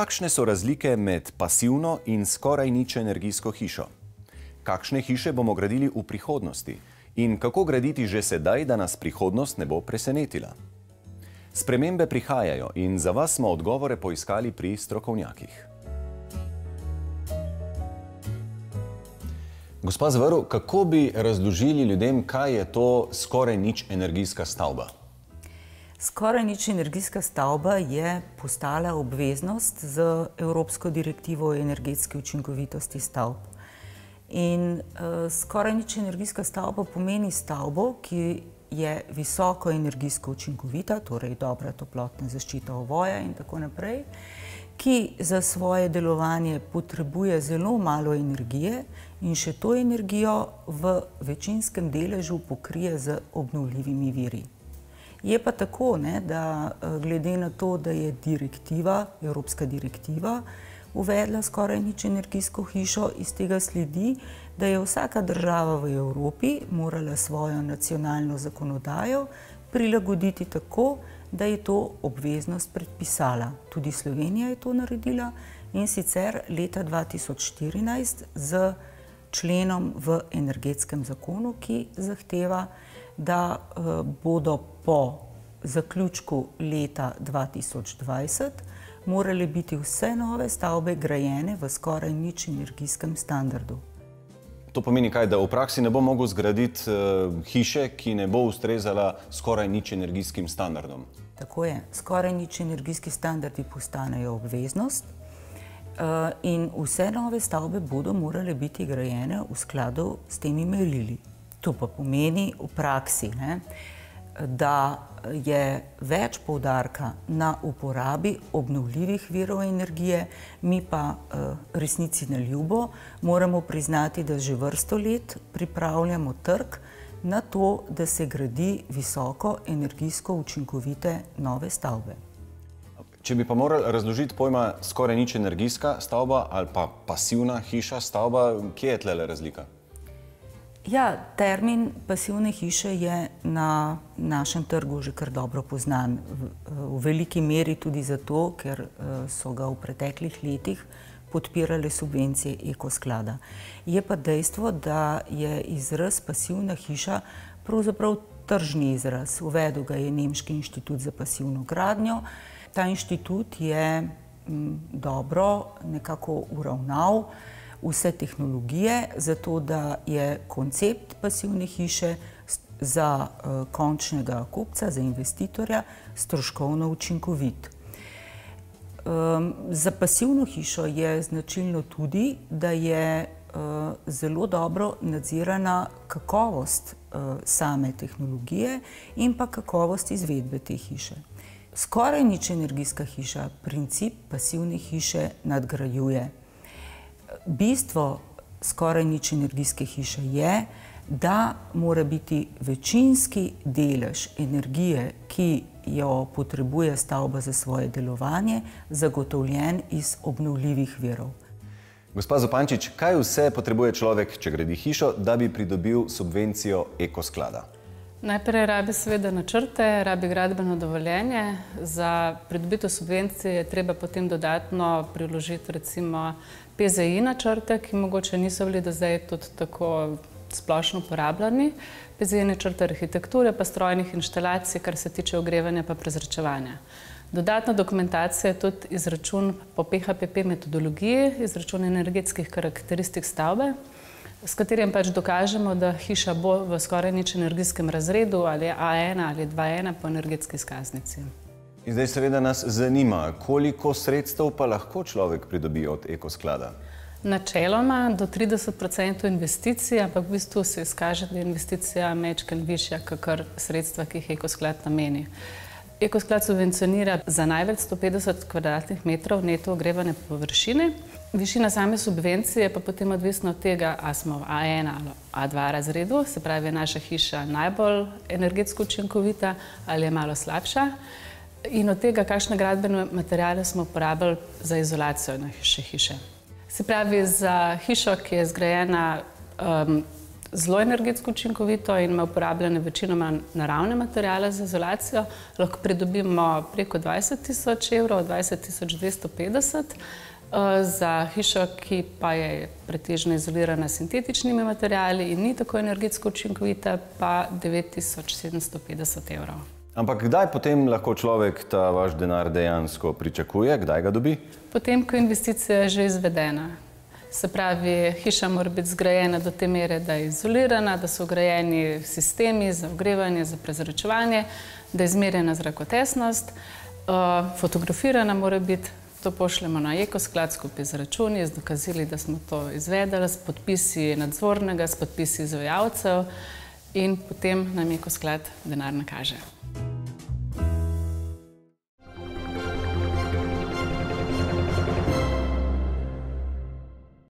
Kakšne so razlike med pasivno in skoraj nič energijsko hišo? Kakšne hiše bomo gradili v prihodnosti? In kako graditi že sedaj, da nas prihodnost ne bo presenetila? Spremembe prihajajo in za vas smo odgovore poiskali pri strokovnjakih. Gospa Zvrl, kako bi razložili ljudem, kaj je to skoraj nič energijska stavba? Skoraj nič energijska stavba je postala obveznost z Evropsko direktivo o energetski učinkovitosti stavb. In uh, skoraj nič energijska stavba pomeni stavbo, ki je visoko energijsko učinkovita, torej dobra toplotna zaščita ovoja in tako naprej, ki za svoje delovanje potrebuje zelo malo energije in še to energijo v večinskem deležu pokrije z obnovljivimi viri. Je pa tako, ne, da eh, glede na to, da je direktiva, evropska direktiva, uvedla skoraj nič energijsko hišo, iz tega sledi, da je vsaka država v Evropi morala svojo nacionalno zakonodajo prilagoditi tako, da je to obveznost predpisala. Tudi Slovenija je to naredila in sicer leta 2014 z členom v energetskem zakonu, ki zahteva, da uh, bodo po zaključku leta 2020 morale biti vse nove stavbe grajene v skoraj nič energijskem standardu. To pomeni kaj, da v praksi ne bo mogel zgraditi uh, hiše, ki ne bo ustrezala skoraj nič energijskim standardom. Tako je, skoraj nič energijski standardi postanejo obveznost, Eh, in vse nove stavbe bodo morale biti grajene v skladu s temi merili. To pa pomeni v praksi, ne, da je več poudarka na uporabi obnovljivih virov energije, mi pa uh, resnici na ljubo moramo priznati, da že vrsto let pripravljamo trg na to, da se gradi visoko energijsko učinkovite nove stavbe. Če bi pa morali razložiti pojma skoraj nič energijska stavba ali pa pasivna hiša stavba, kje je tle razlika? Ja, termin pasivne hiše je na našem trgu že kar dobro poznan. V, v veliki meri tudi zato, ker so ga v preteklih letih podpirale subvencije ekosklada. Je pa dejstvo, da je izraz pasivna hiša pravzaprav tržni izraz. Uvedel ga je Nemški inštitut za pasivno gradnjo, Ta inštitut je m, dobro nekako uravnal vse tehnologije, zato da je koncept pasivne hiše za uh, končnega kupca, za investitorja, stroškovno učinkovit. Um, za pasivno hišo je značilno tudi, da je uh, zelo dobro nadzirana kakovost uh, same tehnologije in pa kakovost izvedbe te hiše skoraj nič energijska hiša, princip pasivne hiše nadgrajuje. Bistvo skoraj nič energijske hiše je, da mora biti večinski delež energije, ki jo potrebuje stavba za svoje delovanje, zagotovljen iz obnovljivih virov. Gospa Zopančič, kaj vse potrebuje človek, če gradi hišo, da bi pridobil subvencijo ekosklada? Najprej rabi seveda načrte, rabi gradbeno dovoljenje. Za pridobitev subvencije je treba potem dodatno priložiti recimo PZI načrte, ki mogoče niso bili do zdaj tudi tako splošno uporabljani. PZI načrte arhitekture pa strojnih inštalacij, kar se tiče ogrevanja pa prezračevanja. Dodatna dokumentacija je tudi izračun po PHPP metodologiji, izračun energetskih karakteristik stavbe s katerim pač dokažemo, da hiša bo v skoraj nič energijskem razredu ali A1 ali 2.1 po energetski izkaznici. In zdaj seveda nas zanima, koliko sredstev pa lahko človek pridobi od ekosklada? Načeloma do 30% investicij, ampak v bistvu se izkaže, da je investicija mečken višja, kakor sredstva, ki jih ekosklad nameni. Ekosklad subvencionira za največ 150 kvadratnih metrov neto ogrevane površine, Višina same subvencije pa potem odvisna od tega, ali smo v A1 ali A2 razredu, se pravi, je naša hiša najbolj energetsko učinkovita ali je malo slabša. In od tega, kakšne gradbene materijale smo uporabili za izolacijo naše hiše. Se pravi, za hišo, ki je zgrajena um, zelo energetsko učinkovito in ima uporabljene večinoma naravne materijale za izolacijo. Lahko pridobimo preko 20 tisoč evrov, 20 tisoč 250 za hišo, ki pa je pretežno izolirana s sintetičnimi materijali in ni tako energetsko učinkovita, pa 9750 evrov. Ampak kdaj potem lahko človek ta vaš denar dejansko pričakuje, kdaj ga dobi? Potem, ko je investicija že izvedena. Se pravi, hiša mora biti zgrajena do te mere, da je izolirana, da so ugrajeni sistemi za ogrevanje, za prezračevanje, da je izmerjena zrakotesnost, fotografirana mora biti, to pošljemo na ekosklad skupaj z računi, z dokazili, da smo to izvedeli, s podpisi nadzornega, s podpisi izvajalcev in potem nam ekosklad denar nakaže.